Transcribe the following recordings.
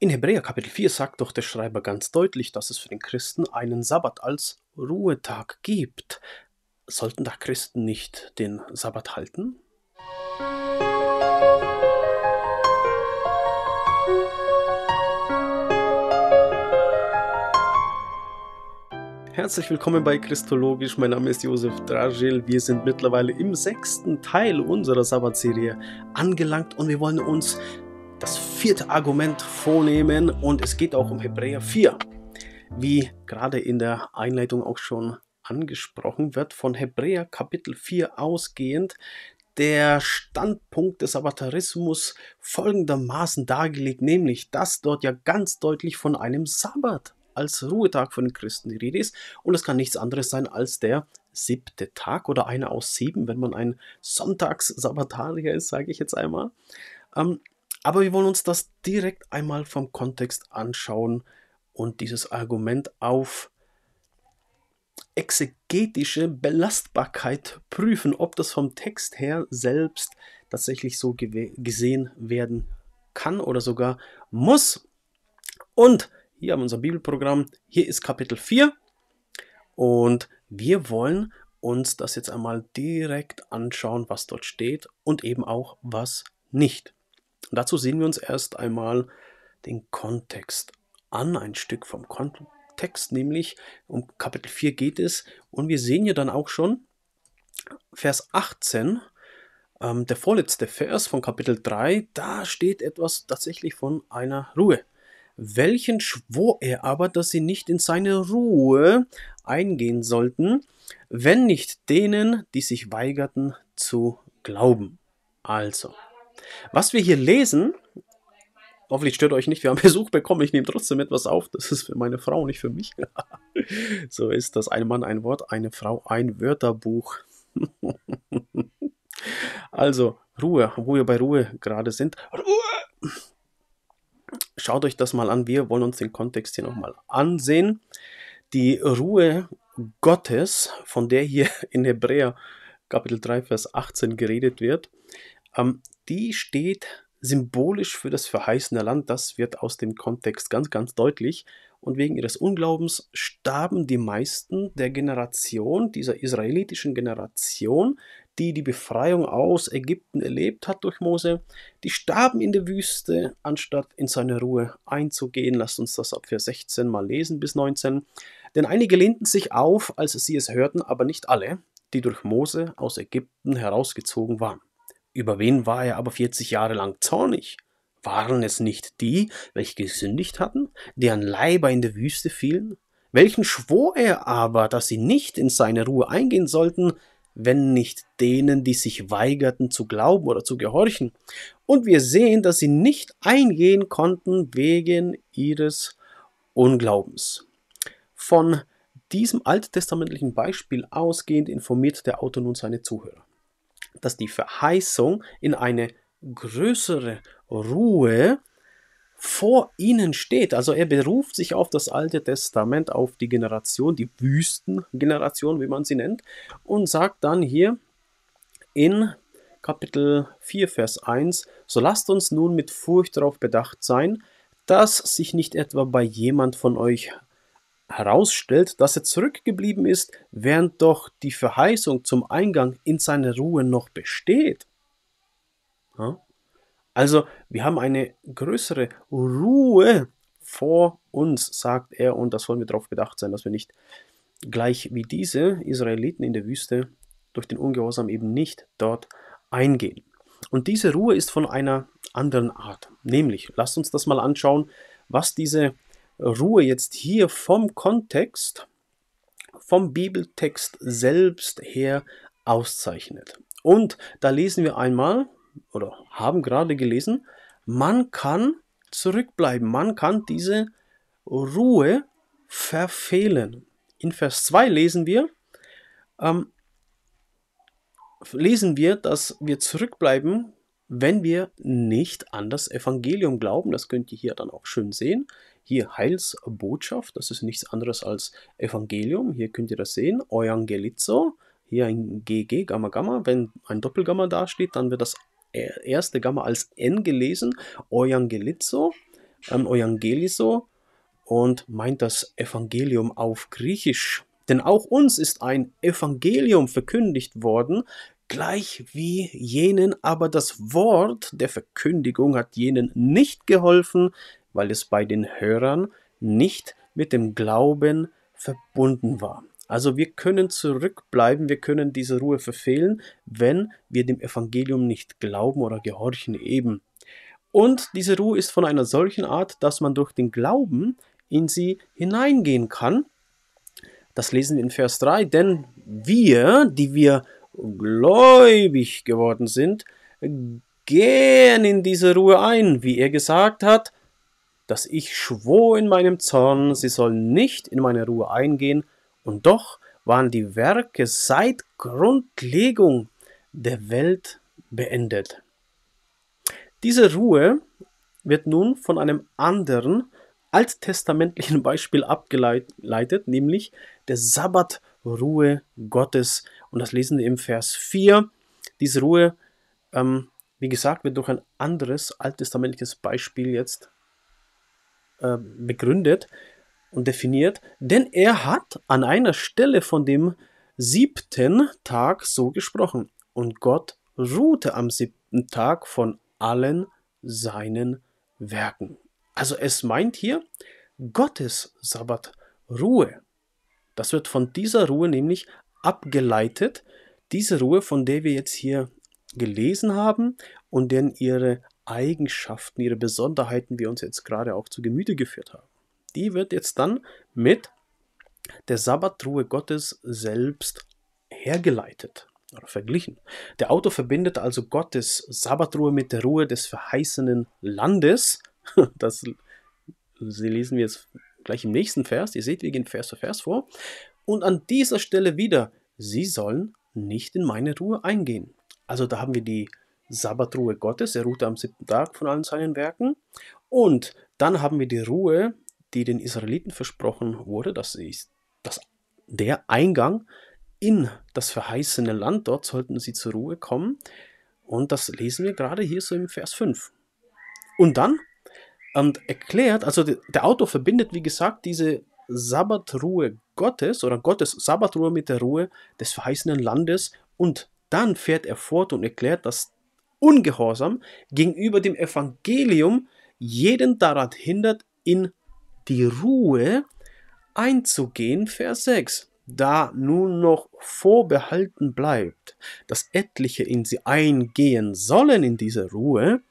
In Hebräer Kapitel 4 sagt doch der Schreiber ganz deutlich, dass es für den Christen einen Sabbat als Ruhetag gibt. Sollten da Christen nicht den Sabbat halten? Herzlich willkommen bei Christologisch. Mein Name ist Josef Dragil. Wir sind mittlerweile im sechsten Teil unserer Sabbatserie angelangt und wir wollen uns das vierte Argument vornehmen und es geht auch um Hebräer 4. Wie gerade in der Einleitung auch schon angesprochen wird, von Hebräer Kapitel 4 ausgehend der Standpunkt des Sabbatarismus folgendermaßen dargelegt, nämlich dass dort ja ganz deutlich von einem Sabbat als Ruhetag für den Christen die Rede ist. Und es kann nichts anderes sein als der siebte Tag oder einer aus sieben, wenn man ein Sonntags-Sabbatarier ist, sage ich jetzt einmal. Ähm, aber wir wollen uns das direkt einmal vom Kontext anschauen und dieses Argument auf exegetische Belastbarkeit prüfen, ob das vom Text her selbst tatsächlich so gesehen werden kann oder sogar muss. Und hier haben wir unser Bibelprogramm. Hier ist Kapitel 4. Und wir wollen uns das jetzt einmal direkt anschauen, was dort steht und eben auch was nicht. Und dazu sehen wir uns erst einmal den Kontext an, ein Stück vom Kontext, nämlich um Kapitel 4 geht es. Und wir sehen hier dann auch schon Vers 18, ähm, der vorletzte Vers von Kapitel 3, da steht etwas tatsächlich von einer Ruhe. Welchen schwor er aber, dass sie nicht in seine Ruhe eingehen sollten, wenn nicht denen, die sich weigerten zu glauben. Also, was wir hier lesen, hoffentlich stört euch nicht, wir haben Besuch bekommen, ich nehme trotzdem etwas auf, das ist für meine Frau, nicht für mich. so ist das, ein Mann, ein Wort, eine Frau, ein Wörterbuch. also, Ruhe, wo wir bei Ruhe gerade sind. Ruhe! Schaut euch das mal an. Wir wollen uns den Kontext hier nochmal ansehen. Die Ruhe Gottes, von der hier in Hebräer Kapitel 3, Vers 18 geredet wird, ähm, die steht symbolisch für das verheißene Land. Das wird aus dem Kontext ganz, ganz deutlich. Und wegen ihres Unglaubens starben die meisten der Generation, dieser israelitischen Generation, die die Befreiung aus Ägypten erlebt hat durch Mose, die starben in der Wüste, anstatt in seine Ruhe einzugehen. Lasst uns das ab Vers 16 mal lesen bis 19. Denn einige lehnten sich auf, als sie es hörten, aber nicht alle, die durch Mose aus Ägypten herausgezogen waren. Über wen war er aber 40 Jahre lang zornig? Waren es nicht die, welche gesündigt hatten, deren Leiber in der Wüste fielen? Welchen schwor er aber, dass sie nicht in seine Ruhe eingehen sollten, wenn nicht denen, die sich weigerten zu glauben oder zu gehorchen. Und wir sehen, dass sie nicht eingehen konnten wegen ihres Unglaubens. Von diesem alttestamentlichen Beispiel ausgehend informiert der Autor nun seine Zuhörer, dass die Verheißung in eine größere Ruhe vor ihnen steht. Also er beruft sich auf das Alte Testament, auf die Generation, die Wüstengeneration, wie man sie nennt, und sagt dann hier in Kapitel 4, Vers 1, so lasst uns nun mit Furcht darauf bedacht sein, dass sich nicht etwa bei jemand von euch herausstellt, dass er zurückgeblieben ist, während doch die Verheißung zum Eingang in seine Ruhe noch besteht. Also wir haben eine größere Ruhe vor uns, sagt er, und das wollen wir darauf bedacht sein, dass wir nicht gleich wie diese Israeliten in der Wüste durch den Ungehorsam eben nicht dort eingehen. Und diese Ruhe ist von einer anderen Art. Nämlich, lasst uns das mal anschauen, was diese Ruhe jetzt hier vom Kontext, vom Bibeltext selbst her auszeichnet. Und da lesen wir einmal oder haben gerade gelesen, man kann zurückbleiben, man kann diese Ruhe verfehlen. In Vers 2 lesen wir, ähm, lesen wir, dass wir zurückbleiben, wenn wir nicht an das Evangelium glauben. Das könnt ihr hier dann auch schön sehen. Hier Heilsbotschaft, das ist nichts anderes als Evangelium. Hier könnt ihr das sehen. Evangelizo, hier ein GG, Gamma Gamma. Wenn ein Doppelgamma dasteht, dann wird das erste Gamma als N gelesen, Euangelizzo. ähm, Evangeliso und meint das Evangelium auf Griechisch. Denn auch uns ist ein Evangelium verkündigt worden, gleich wie jenen, aber das Wort der Verkündigung hat jenen nicht geholfen, weil es bei den Hörern nicht mit dem Glauben verbunden war. Also wir können zurückbleiben, wir können diese Ruhe verfehlen, wenn wir dem Evangelium nicht glauben oder gehorchen eben. Und diese Ruhe ist von einer solchen Art, dass man durch den Glauben in sie hineingehen kann. Das lesen wir in Vers 3, denn wir, die wir gläubig geworden sind, gehen in diese Ruhe ein, wie er gesagt hat, dass ich schwor in meinem Zorn, sie sollen nicht in meine Ruhe eingehen, und doch waren die Werke seit Grundlegung der Welt beendet. Diese Ruhe wird nun von einem anderen alttestamentlichen Beispiel abgeleitet, nämlich der Sabbatruhe Gottes. Und das lesen wir im Vers 4. Diese Ruhe, ähm, wie gesagt, wird durch ein anderes alttestamentliches Beispiel jetzt äh, begründet und definiert, denn er hat an einer Stelle von dem siebten Tag so gesprochen. Und Gott ruhte am siebten Tag von allen seinen Werken. Also es meint hier Gottes Sabbatruhe. Das wird von dieser Ruhe nämlich abgeleitet, diese Ruhe, von der wir jetzt hier gelesen haben und deren ihre Eigenschaften, ihre Besonderheiten wir uns jetzt gerade auch zu Gemüte geführt haben. Die wird jetzt dann mit der Sabbatruhe Gottes selbst hergeleitet oder verglichen. Der Autor verbindet also Gottes Sabbatruhe mit der Ruhe des verheißenen Landes, Das lesen wir jetzt gleich im nächsten Vers. Ihr seht, wir gehen Vers für Vers vor. Und an dieser Stelle wieder, sie sollen nicht in meine Ruhe eingehen. Also da haben wir die Sabbatruhe Gottes, er ruhte am siebten Tag von allen seinen Werken. Und dann haben wir die Ruhe, die den Israeliten versprochen wurde, das ist das, der Eingang in das verheißene Land, dort sollten sie zur Ruhe kommen. Und das lesen wir gerade hier so im Vers 5. Und dann und erklärt, also der Autor verbindet, wie gesagt, diese Sabbatruhe Gottes oder Gottes Sabbatruhe mit der Ruhe des verheißenen Landes. Und dann fährt er fort und erklärt, dass Ungehorsam gegenüber dem Evangelium. Jeden daran hindert, in die Ruhe einzugehen, Vers 6. Da nun noch vorbehalten bleibt, dass etliche in sie eingehen sollen in diese Ruhe,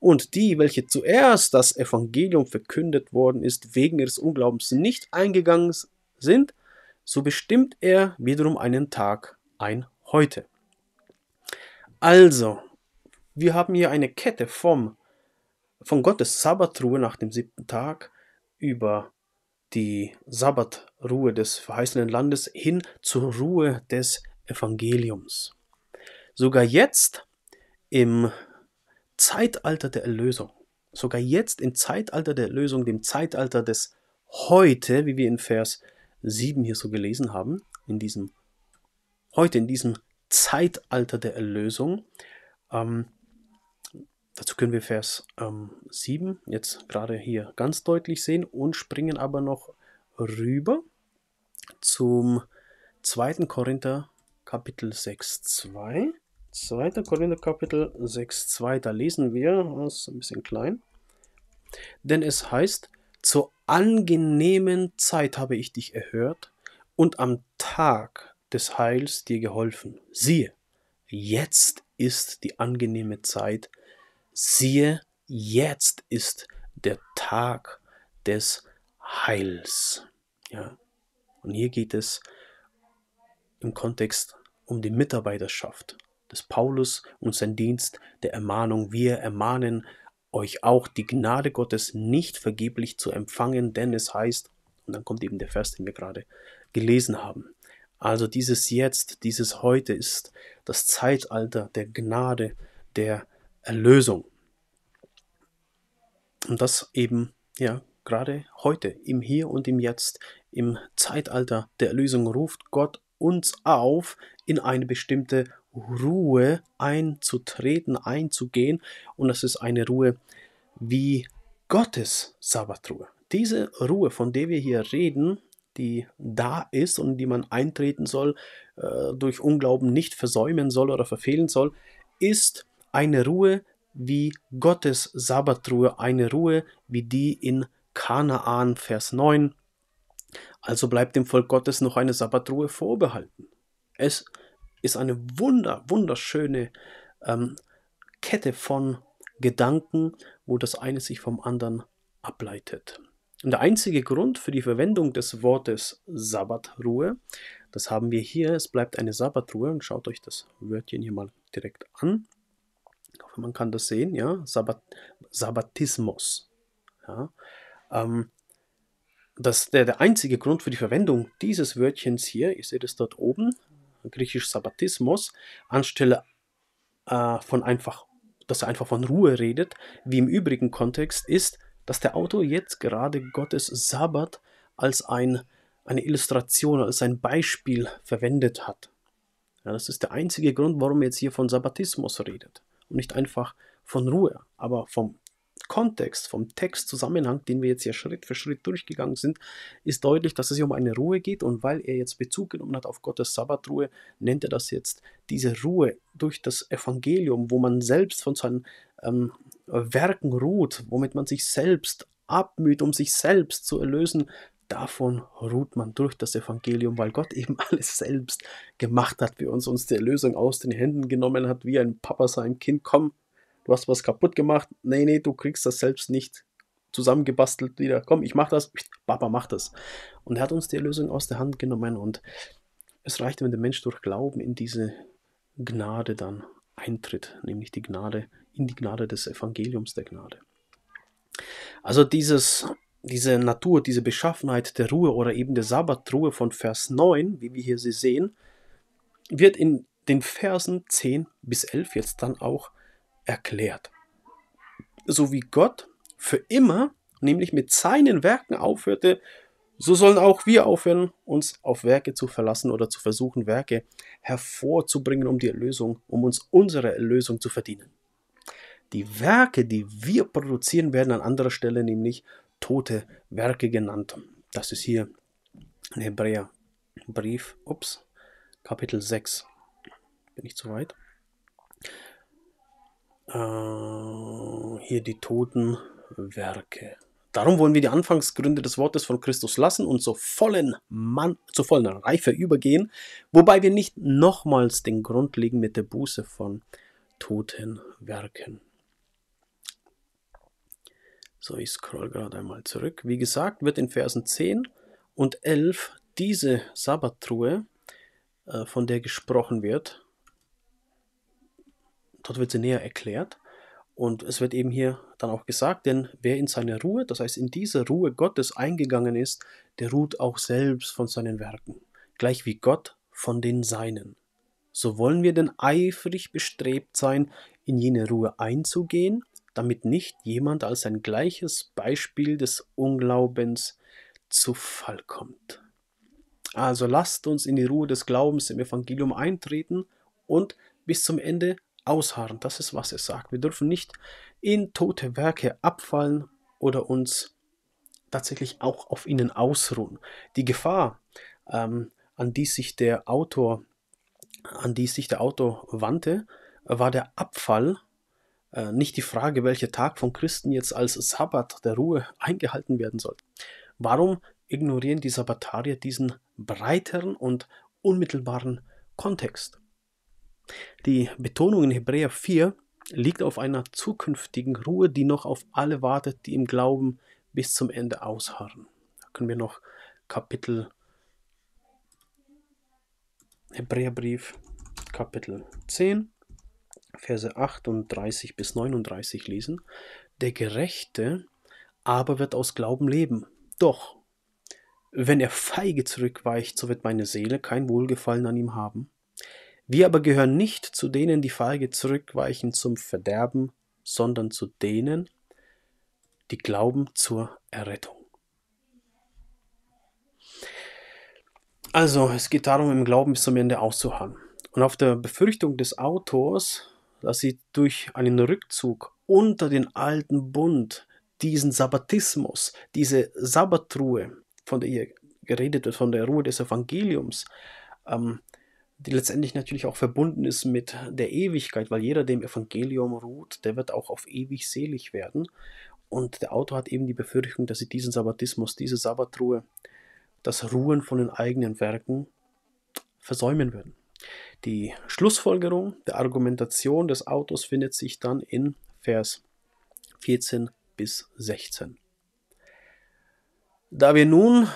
und die, welche zuerst das Evangelium verkündet worden ist, wegen ihres Unglaubens nicht eingegangen sind, so bestimmt er wiederum einen Tag, ein heute. Also, wir haben hier eine Kette vom, von Gottes Sabbatruhe nach dem siebten Tag über die Sabbatruhe des verheißenen Landes hin zur Ruhe des Evangeliums. Sogar jetzt im Zeitalter der Erlösung, sogar jetzt im Zeitalter der Erlösung, dem Zeitalter des Heute, wie wir in Vers 7 hier so gelesen haben, in diesem heute, in diesem Zeitalter der Erlösung, ähm, dazu können wir Vers ähm, 7 jetzt gerade hier ganz deutlich sehen und springen aber noch rüber zum 2. Korinther Kapitel 6, 2. 2. Korinther Kapitel 6, 2, da lesen wir, das ist ein bisschen klein, denn es heißt, zur angenehmen Zeit habe ich dich erhört und am Tag des Heils dir geholfen. Siehe, jetzt ist die angenehme Zeit, siehe, jetzt ist der Tag des Heils. Ja. Und hier geht es im Kontext um die Mitarbeiterschaft des Paulus und sein Dienst der Ermahnung. Wir ermahnen euch auch, die Gnade Gottes nicht vergeblich zu empfangen, denn es heißt, und dann kommt eben der Vers, den wir gerade gelesen haben. Also dieses Jetzt, dieses Heute ist das Zeitalter der Gnade, der Erlösung. Und das eben, ja, gerade heute, im Hier und im Jetzt, im Zeitalter der Erlösung ruft Gott uns auf, in eine bestimmte Ruhe einzutreten, einzugehen. Und das ist eine Ruhe, wie Gottes Sabbatruhe. Diese Ruhe, von der wir hier reden, die da ist und die man eintreten soll, äh, durch Unglauben nicht versäumen soll oder verfehlen soll, ist eine Ruhe wie Gottes Sabbatruhe, eine Ruhe wie die in Kanaan, Vers 9. Also bleibt dem Volk Gottes noch eine Sabbatruhe vorbehalten. Es ist eine wunder, wunderschöne ähm, Kette von Gedanken, wo das eine sich vom anderen ableitet. Und der einzige Grund für die Verwendung des Wortes Sabbatruhe, das haben wir hier, es bleibt eine Sabbatruhe und schaut euch das Wörtchen hier mal direkt an. Ich hoffe, man kann das sehen, ja, Sabbat, Sabbatismus. Ja. Ähm, das, der, der einzige Grund für die Verwendung dieses Wörtchens hier, ihr seht es dort oben, griechisch Sabbatismus, anstelle äh, von einfach, dass er einfach von Ruhe redet, wie im übrigen Kontext, ist, dass der Autor jetzt gerade Gottes Sabbat als ein, eine Illustration, als ein Beispiel verwendet hat. Ja, das ist der einzige Grund, warum er jetzt hier von Sabbatismus redet und nicht einfach von Ruhe. Aber vom Kontext, vom Textzusammenhang, den wir jetzt hier Schritt für Schritt durchgegangen sind, ist deutlich, dass es hier um eine Ruhe geht. Und weil er jetzt Bezug genommen hat auf Gottes Sabbatruhe, nennt er das jetzt diese Ruhe durch das Evangelium, wo man selbst von seinen ähm, Werken ruht, womit man sich selbst abmüht, um sich selbst zu erlösen, davon ruht man durch das Evangelium, weil Gott eben alles selbst gemacht hat für uns, uns die Erlösung aus den Händen genommen hat, wie ein Papa sein Kind, komm, du hast was kaputt gemacht. Nee, nee, du kriegst das selbst nicht zusammengebastelt wieder. Komm, ich mach das. Papa macht das. Und er hat uns die Erlösung aus der Hand genommen und es reicht, wenn der Mensch durch Glauben in diese Gnade dann eintritt, nämlich die Gnade, in die Gnade des Evangeliums der Gnade. Also dieses, diese Natur, diese Beschaffenheit der Ruhe oder eben der Sabbatruhe von Vers 9, wie wir hier sie sehen, wird in den Versen 10 bis 11 jetzt dann auch erklärt. So wie Gott für immer, nämlich mit seinen Werken aufhörte, so sollen auch wir aufhören, uns auf Werke zu verlassen oder zu versuchen, Werke hervorzubringen, um die Erlösung, um uns unsere Erlösung zu verdienen. Die Werke, die wir produzieren, werden an anderer Stelle nämlich tote Werke genannt. Das ist hier ein Hebräerbrief, ups, Kapitel 6. Bin ich zu weit? Äh, hier die toten Werke. Darum wollen wir die Anfangsgründe des Wortes von Christus lassen und zur vollen Mann, zur vollen Reife übergehen, wobei wir nicht nochmals den Grund legen mit der Buße von toten Werken. So, ich scroll gerade einmal zurück. Wie gesagt, wird in Versen 10 und 11 diese Sabbattruhe, äh, von der gesprochen wird, dort wird sie näher erklärt. Und es wird eben hier dann auch gesagt, denn wer in seine Ruhe, das heißt in diese Ruhe Gottes eingegangen ist, der ruht auch selbst von seinen Werken, gleich wie Gott von den Seinen. So wollen wir denn eifrig bestrebt sein, in jene Ruhe einzugehen, damit nicht jemand als ein gleiches Beispiel des Unglaubens zu Fall kommt. Also lasst uns in die Ruhe des Glaubens im Evangelium eintreten und bis zum Ende ausharren. Das ist, was er sagt. Wir dürfen nicht in tote Werke abfallen oder uns tatsächlich auch auf ihnen ausruhen. Die Gefahr, ähm, an die sich der Autor, an die sich der Autor wandte, war der Abfall, äh, nicht die Frage, welcher Tag von Christen jetzt als Sabbat der Ruhe eingehalten werden soll. Warum ignorieren die Sabbatarier diesen breiteren und unmittelbaren Kontext? Die Betonung in Hebräer 4 liegt auf einer zukünftigen Ruhe, die noch auf alle wartet, die im Glauben bis zum Ende ausharren. Da können wir noch Kapitel Hebräerbrief, Kapitel 10, Verse 38 bis 39 lesen. Der Gerechte aber wird aus Glauben leben. Doch, wenn er feige zurückweicht, so wird meine Seele kein Wohlgefallen an ihm haben. Wir aber gehören nicht zu denen, die feige zurückweichen zum Verderben, sondern zu denen, die glauben zur Errettung. Also, es geht darum, im Glauben bis zum Ende auszuharren. Und auf der Befürchtung des Autors, dass sie durch einen Rückzug unter den alten Bund diesen Sabbatismus, diese Sabbatruhe, von der hier geredet wird, von der Ruhe des Evangeliums, ähm, die letztendlich natürlich auch verbunden ist mit der Ewigkeit, weil jeder, der im Evangelium ruht, der wird auch auf ewig selig werden. Und der Autor hat eben die Befürchtung, dass sie diesen Sabbatismus, diese Sabbatruhe, das Ruhen von den eigenen Werken versäumen würden. Die Schlussfolgerung der Argumentation des Autors findet sich dann in Vers 14 bis 16. Da wir nun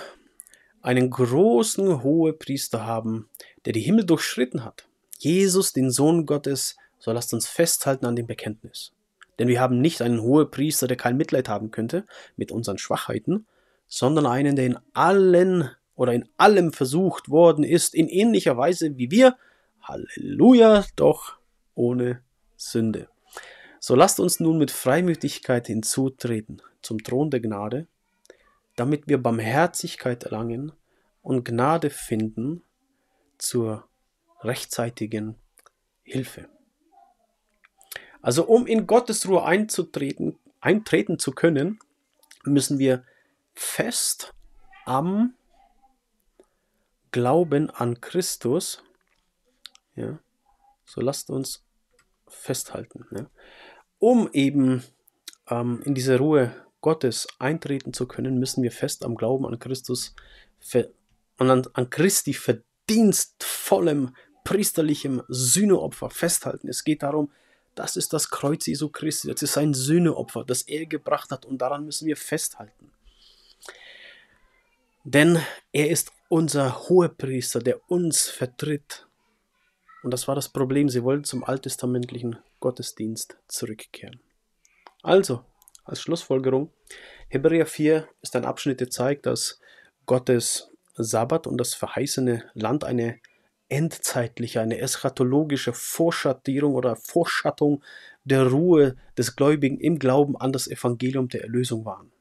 einen großen Hohepriester haben, der die Himmel durchschritten hat, Jesus, den Sohn Gottes, so lasst uns festhalten an dem Bekenntnis. Denn wir haben nicht einen Hohepriester, der kein Mitleid haben könnte mit unseren Schwachheiten, sondern einen, der in allen oder in allem versucht worden ist, in ähnlicher Weise wie wir, Halleluja, doch ohne Sünde. So lasst uns nun mit Freimütigkeit hinzutreten zum Thron der Gnade, damit wir Barmherzigkeit erlangen und Gnade finden zur rechtzeitigen Hilfe. Also um in Gottes Ruhe einzutreten, eintreten zu können, müssen wir fest am Glauben an Christus, ja, so lasst uns festhalten, ja, um eben ähm, in diese Ruhe Gottes eintreten zu können, müssen wir fest am Glauben an Christus und an, an Christi verdienstvollem priesterlichem Sühneopfer festhalten. Es geht darum, das ist das Kreuz Jesu Christi, das ist sein Sühneopfer, das er gebracht hat und daran müssen wir festhalten. Denn er ist unser Hohepriester, der uns vertritt. Und das war das Problem, sie wollten zum alttestamentlichen Gottesdienst zurückkehren. Also, als Schlussfolgerung, Hebräer 4 ist ein Abschnitt, der zeigt, dass Gottes Sabbat und das verheißene Land eine endzeitliche, eine eschatologische Vorschattierung oder Vorschattung der Ruhe des Gläubigen im Glauben an das Evangelium der Erlösung waren,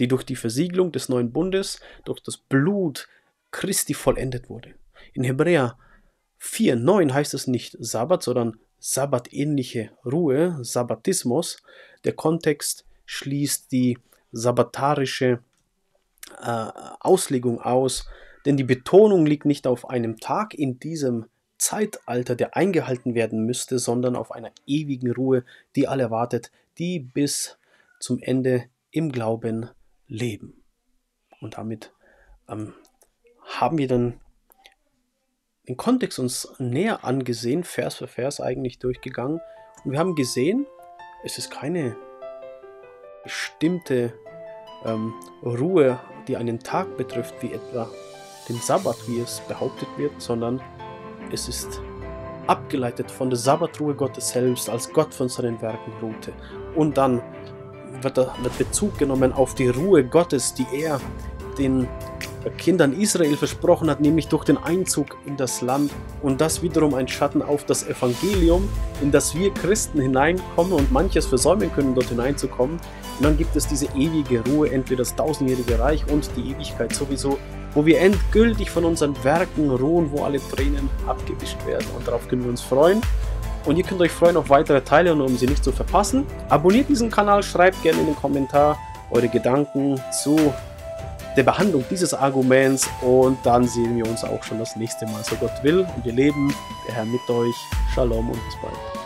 die durch die Versiegelung des neuen Bundes, durch das Blut Christi vollendet wurde. In Hebräer 4, 9 heißt es nicht Sabbat, sondern Sabbatähnliche Ruhe, Sabbatismus. Der Kontext schließt die sabbatarische äh, Auslegung aus, denn die Betonung liegt nicht auf einem Tag in diesem Zeitalter, der eingehalten werden müsste, sondern auf einer ewigen Ruhe, die alle wartet, die bis zum Ende im Glauben leben. Und damit ähm, haben wir dann den Kontext uns näher angesehen, Vers für Vers eigentlich durchgegangen. Und wir haben gesehen, es ist keine bestimmte ähm, Ruhe, die einen Tag betrifft, wie etwa den Sabbat, wie es behauptet wird, sondern es ist abgeleitet von der Sabbatruhe Gottes selbst, als Gott von seinen Werken ruhte. Und dann wird, Bezug genommen auf die Ruhe Gottes, die er den Kindern Israel versprochen hat, nämlich durch den Einzug in das Land und das wiederum ein Schatten auf das Evangelium, in das wir Christen hineinkommen und manches versäumen können, dort hineinzukommen. Und dann gibt es diese ewige Ruhe, entweder das tausendjährige Reich und die Ewigkeit sowieso, wo wir endgültig von unseren Werken ruhen, wo alle Tränen abgewischt werden und darauf können wir uns freuen. Und ihr könnt euch freuen auf weitere Teile und um sie nicht zu verpassen. Abonniert diesen Kanal, schreibt gerne in den Kommentar eure Gedanken zu der Behandlung dieses Arguments und dann sehen wir uns auch schon das nächste Mal, so Gott will. Und ihr leben, der Herr mit euch. Shalom und bis bald.